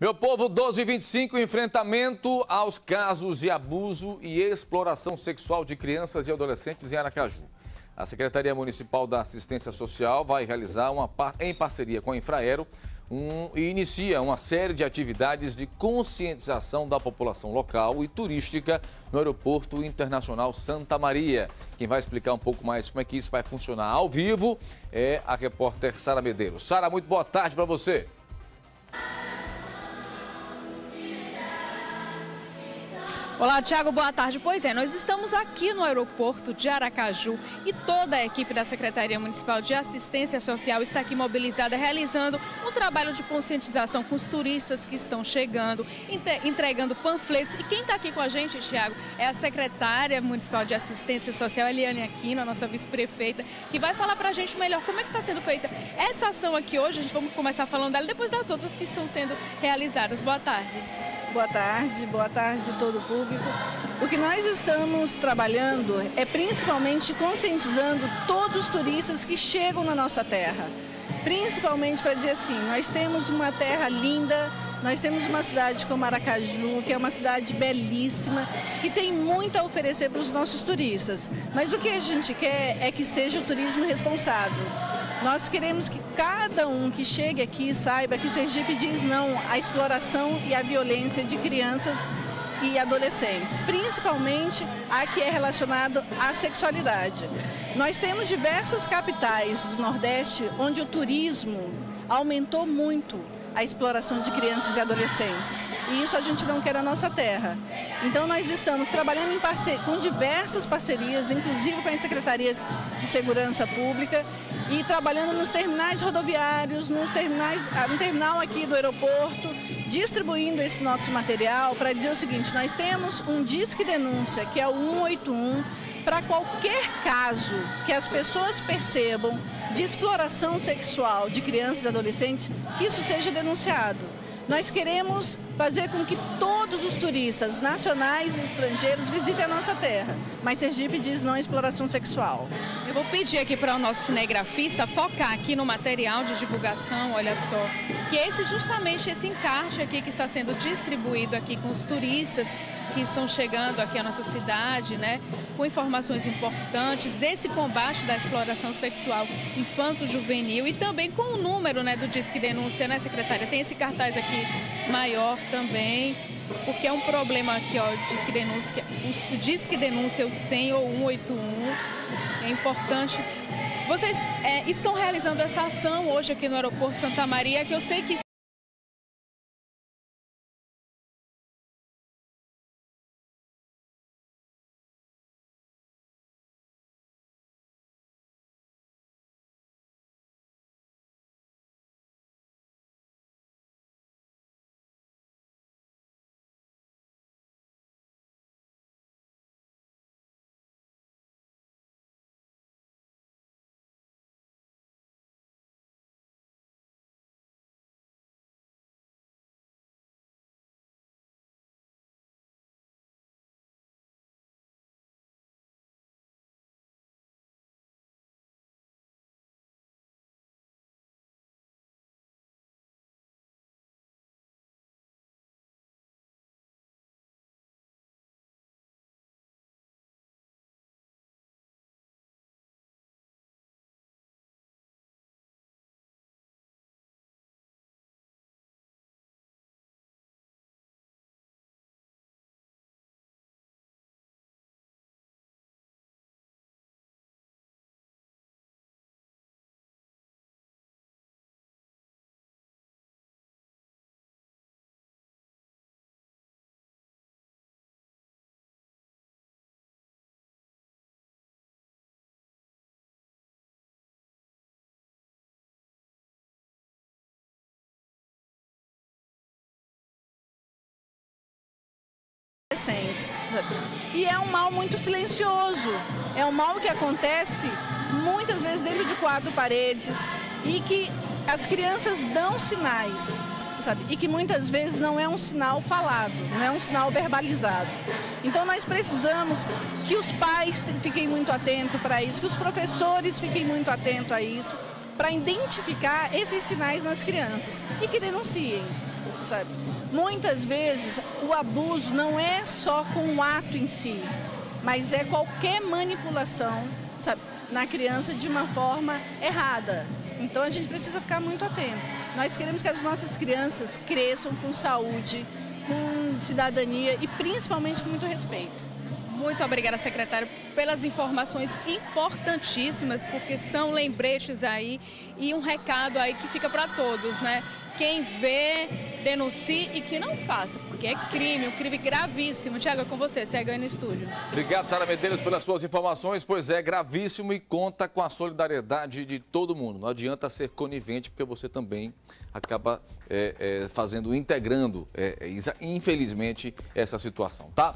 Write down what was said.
Meu povo, 12 e 25, enfrentamento aos casos de abuso e exploração sexual de crianças e adolescentes em Aracaju. A Secretaria Municipal da Assistência Social vai realizar, uma, em parceria com a Infraero, um, e inicia uma série de atividades de conscientização da população local e turística no Aeroporto Internacional Santa Maria. Quem vai explicar um pouco mais como é que isso vai funcionar ao vivo é a repórter Sara Medeiros. Sara, muito boa tarde para você. Olá, Tiago, boa tarde. Pois é, nós estamos aqui no aeroporto de Aracaju e toda a equipe da Secretaria Municipal de Assistência Social está aqui mobilizada, realizando um trabalho de conscientização com os turistas que estão chegando, entregando panfletos. E quem está aqui com a gente, Tiago, é a secretária municipal de Assistência Social, Eliane Aquino, a nossa vice-prefeita, que vai falar para a gente melhor como é que está sendo feita essa ação aqui hoje. A gente vai começar falando dela depois das outras que estão sendo realizadas. Boa tarde. Boa tarde, boa tarde todo o público. O que nós estamos trabalhando é principalmente conscientizando todos os turistas que chegam na nossa terra. Principalmente para dizer assim, nós temos uma terra linda, nós temos uma cidade como Aracaju, que é uma cidade belíssima, que tem muito a oferecer para os nossos turistas. Mas o que a gente quer é que seja o turismo responsável. Nós queremos que cada um que chegue aqui saiba que Sergipe diz não à exploração e à violência de crianças e adolescentes, principalmente a que é relacionado à sexualidade. Nós temos diversas capitais do Nordeste onde o turismo aumentou muito a exploração de crianças e adolescentes. E isso a gente não quer na nossa terra. Então nós estamos trabalhando parceria, com diversas parcerias, inclusive com as secretarias de segurança pública e trabalhando nos terminais rodoviários, nos terminais, ah, no terminal aqui do aeroporto, distribuindo esse nosso material para dizer o seguinte, nós temos um disque denúncia que é o 181 para qualquer caso que as pessoas percebam de exploração sexual de crianças e adolescentes, que isso seja denunciado. Nós queremos fazer com que todos os turistas, nacionais e estrangeiros, visitem a nossa terra. Mas Sergipe diz não exploração sexual. Eu vou pedir aqui para o nosso cinegrafista focar aqui no material de divulgação, olha só, que é esse justamente esse encarte aqui que está sendo distribuído aqui com os turistas que estão chegando aqui à nossa cidade, né, com informações importantes desse combate da exploração sexual infanto-juvenil e também com o número, né, do Disque Denúncia, né, secretária? Tem esse cartaz aqui maior também, porque é um problema aqui, ó, Disque Denúncia, o Disque Denúncia, o 100 ou 181, é importante. Vocês é, estão realizando essa ação hoje aqui no aeroporto Santa Maria, que eu sei que adolescentes. E é um mal muito silencioso. É um mal que acontece muitas vezes dentro de quatro paredes e que as crianças dão sinais, sabe? E que muitas vezes não é um sinal falado, não é um sinal verbalizado. Então nós precisamos que os pais fiquem muito atentos para isso, que os professores fiquem muito atentos a isso, para identificar esses sinais nas crianças e que denunciem sabe? Muitas vezes o abuso não é só com o ato em si, mas é qualquer manipulação, sabe, na criança de uma forma errada. Então a gente precisa ficar muito atento. Nós queremos que as nossas crianças cresçam com saúde, com cidadania e principalmente com muito respeito. Muito obrigada, secretário, pelas informações importantíssimas, porque são lembretes aí e um recado aí que fica para todos, né? Quem vê, denuncie e que não faça, porque é crime, um crime gravíssimo. Tiago, é com você, segue aí no estúdio. Obrigado, Sara Medeiros, pelas suas informações. Pois é, gravíssimo e conta com a solidariedade de todo mundo. Não adianta ser conivente, porque você também acaba é, é, fazendo, integrando, é, infelizmente, essa situação, tá?